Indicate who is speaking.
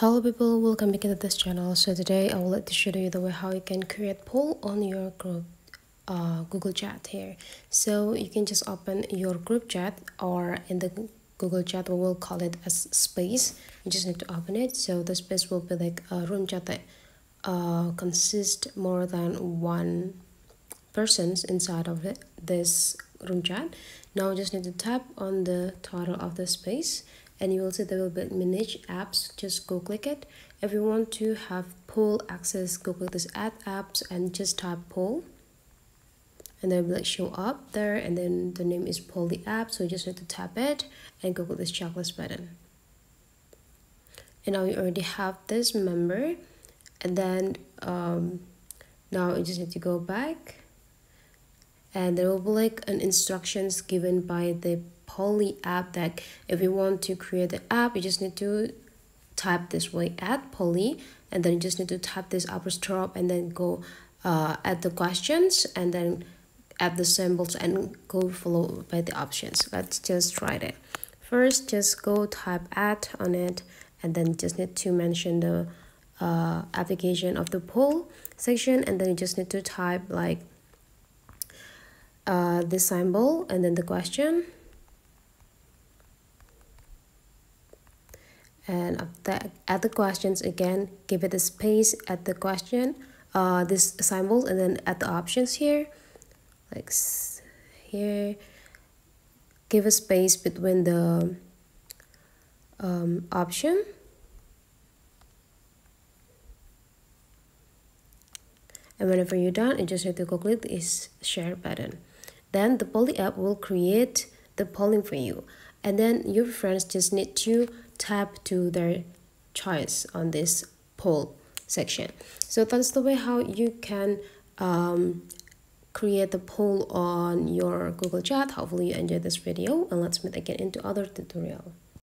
Speaker 1: Hello people, welcome back to this channel. So today I would like to show you the way how you can create poll on your group uh, Google Chat here. So you can just open your group chat or in the Google Chat we will call it as space. You just need to open it. So the space will be like a room chat that uh, consists more than one persons inside of it, this room chat. Now you just need to tap on the title of the space and you will see there will be manage apps. Just go click it. If you want to have poll access go click this add apps and just type poll. And then will like show up there. And then the name is Polly app. So you just need to tap it and go click this checklist button. And now you already have this member. And then um, now you just need to go back. And there will be like an instructions given by the Polly app that if you want to create the app you just need to type this way add Polly and then you just need to type this apostrophe and then go uh, add the questions and then add the symbols and go follow by the options. Let's just try it. First just go type add on it and then just need to mention the uh, application of the poll section and then you just need to type like uh, the symbol and then the question and after add the questions again give it a space at the question uh this symbol and then add the options here. Like here. Give a space between the um, option. And whenever you're done you just need to click this share button. Then the Polly app will create the polling for you. And then your friends just need to tap to their choice on this poll section. So that's the way how you can um, create the poll on your google chat. Hopefully you enjoyed this video and let's meet again into other tutorial